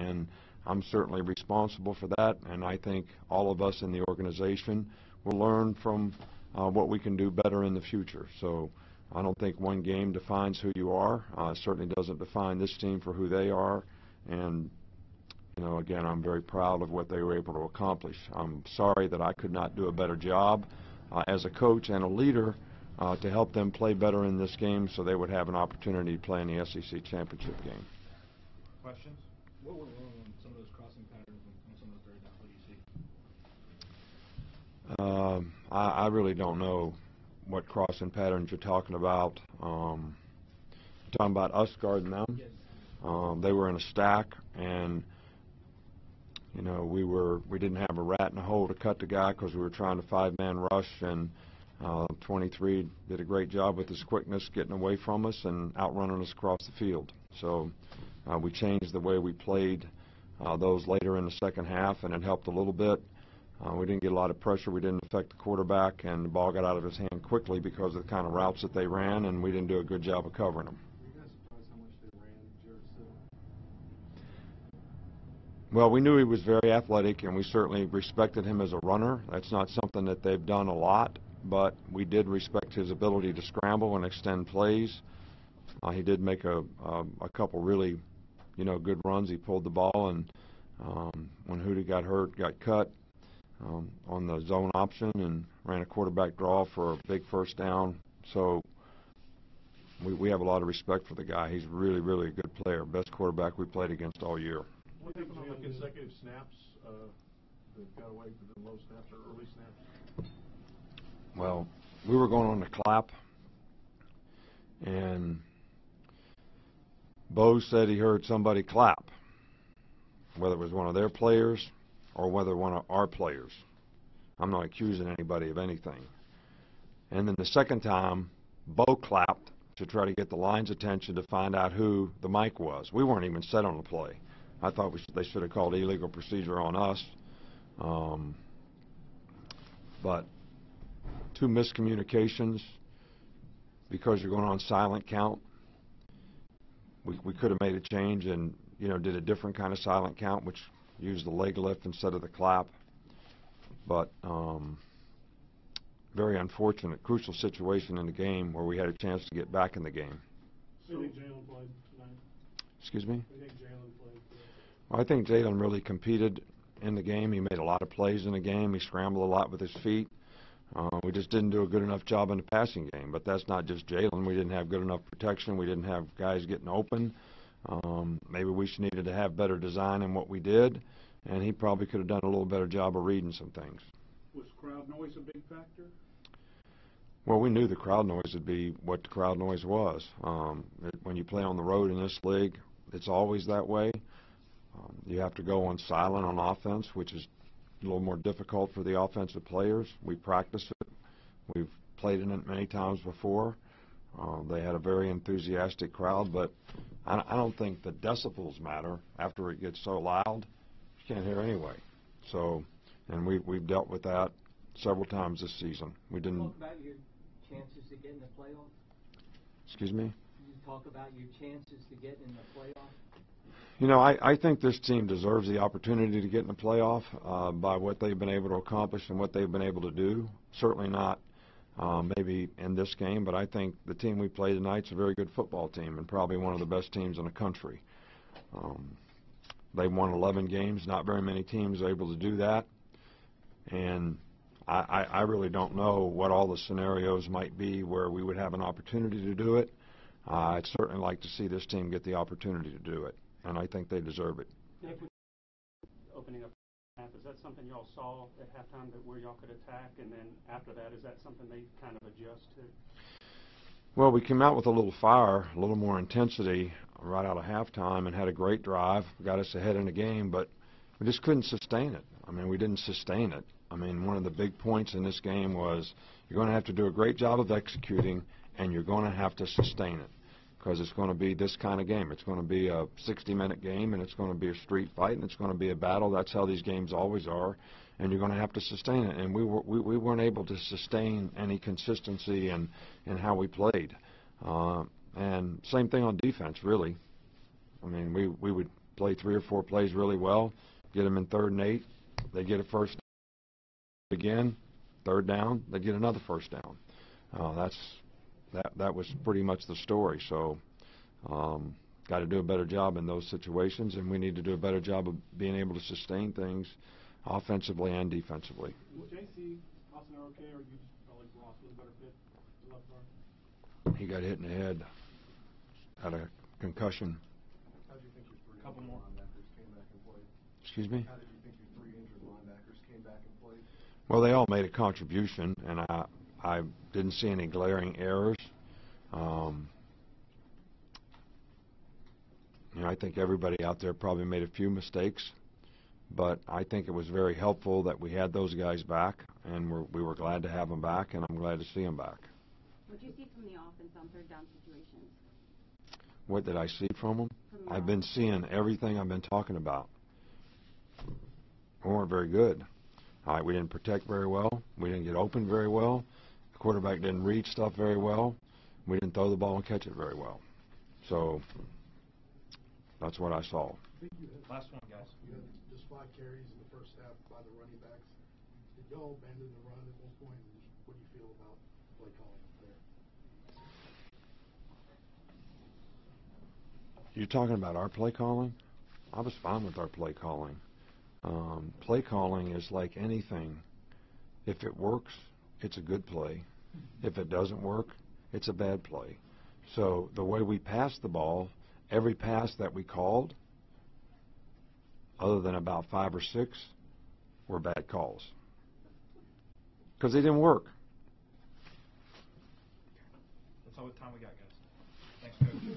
and I'm certainly responsible for that, and I think all of us in the organization will learn from uh, what we can do better in the future. So I don't think one game defines who you are. Uh, certainly doesn't define this team for who they are, and you know, again, I'm very proud of what they were able to accomplish. I'm sorry that I could not do a better job uh, as a coach and a leader uh, to help them play better in this game so they would have an opportunity to play in the SEC championship game. Questions? What went wrong on some of those crossing patterns and some of those third downs? What do you see? Um, I, I really don't know what crossing patterns you're talking about. Um, you're talking about us guarding them. Yes. Um, they were in a stack, and you know we were we didn't have a rat in a hole to cut the guy because we were trying to five-man rush, and uh, 23 did a great job with his quickness, getting away from us and outrunning us across the field. So uh, we changed the way we played uh, those later in the second half, and it helped a little bit. Uh, we didn't get a lot of pressure. We didn't affect the quarterback, and the ball got out of his hand quickly because of the kind of routes that they ran, and we didn't do a good job of covering them. Well, we knew he was very athletic, and we certainly respected him as a runner. That's not something that they've done a lot, but we did respect his ability to scramble and extend plays. Uh, he did make a, a a couple really, you know, good runs. He pulled the ball, and um, when Hootie got hurt, got cut um, on the zone option, and ran a quarterback draw for a big first down. So we we have a lot of respect for the guy. He's really, really a good player. Best quarterback we played against all year. What on the consecutive snaps, uh, that got away from the low snaps or early snaps? Well, we were going on the clap, and Bo said he heard somebody clap, whether it was one of their players or whether one of our players. I'm not accusing anybody of anything. And then the second time, Bo clapped to try to get the line's attention to find out who the mic was. We weren't even set on the play. I thought should, they should have called illegal procedure on us. Um, but two miscommunications because you're going on silent count. We, we could have made a change and, you know, did a different kind of silent count, which used the leg lift instead of the clap. But um, very unfortunate, crucial situation in the game where we had a chance to get back in the game. Do you think Jalen played tonight? Excuse me? Do you think Jalen played? Well, I think Jalen really competed in the game. He made a lot of plays in the game. He scrambled a lot with his feet. Uh, we just didn't do a good enough job in the passing game. But that's not just Jalen. We didn't have good enough protection. We didn't have guys getting open. Um, maybe we should needed to have better design in what we did, and he probably could have done a little better job of reading some things. Was crowd noise a big factor? Well, we knew the crowd noise would be what the crowd noise was. Um, it, when you play on the road in this league, it's always that way. Um, you have to go on silent on offense, which is a little more difficult for the offensive players. We practice it. We've played in it many times before. Uh, they had a very enthusiastic crowd, but I, I don't think the decibels matter. After it gets so loud, you can't hear anyway. So, and we we've dealt with that several times this season. We didn't. Talk about your chances to get in the playoff. Excuse me. You talk about your chances to get in the playoff. You know, I, I think this team deserves the opportunity to get in the playoff uh, by what they've been able to accomplish and what they've been able to do. Certainly not uh, maybe in this game, but I think the team we play tonight is a very good football team and probably one of the best teams in the country. Um, they've won 11 games. Not very many teams are able to do that. And I, I, I really don't know what all the scenarios might be where we would have an opportunity to do it. Uh, I'd certainly like to see this team get the opportunity to do it, and I think they deserve it. Nick, opening up half, is that something y'all saw at halftime that where y'all could attack, and then after that, is that something they kind of adjust to? Well, we came out with a little fire, a little more intensity right out of halftime and had a great drive, got us ahead in the game, but we just couldn't sustain it. I mean, we didn't sustain it. I mean, one of the big points in this game was you're going to have to do a great job of executing, and you're going to have to sustain it because it's going to be this kind of game. It's going to be a 60-minute game, and it's going to be a street fight, and it's going to be a battle. That's how these games always are, and you're going to have to sustain it. And we were we, we weren't able to sustain any consistency in in how we played. Uh, and same thing on defense, really. I mean, we we would play three or four plays really well, get them in third and eight, they get a first again, third down, they get another first down. Uh, that's that that was pretty much the story. So, um, got to do a better job in those situations, and we need to do a better job of being able to sustain things offensively and defensively. Was JC Austin okay, or you just felt like Ross was a better fit, left guard? He got hit in the head, had a concussion. How did you think your three Couple injured more. linebackers came back and played? Excuse me. How did you think your three injured linebackers came back and played? Well, they all made a contribution, and I I didn't see any glaring errors. Um, you know, I think everybody out there probably made a few mistakes, but I think it was very helpful that we had those guys back, and we're, we were glad to have them back, and I'm glad to see them back. What do you see from the offense on third down situations? What did I see from them? From the I've been seeing everything I've been talking about. We weren't very good. All right, we didn't protect very well. We didn't get open very well. The quarterback didn't read stuff very well. We didn't throw the ball and catch it very well. So that's what I saw. Last one, guys. You had just five carries in the first half by the running backs. Did y'all abandon the run at one point? What do you feel about play calling there? You're talking about our play calling? I was fine with our play calling. Um, play calling is like anything. If it works, it's a good play. If it doesn't work, it's a bad play. So the way we passed the ball, every pass that we called, other than about five or six, were bad calls. Because they didn't work. That's all the time we got, guys. Thanks, Coach.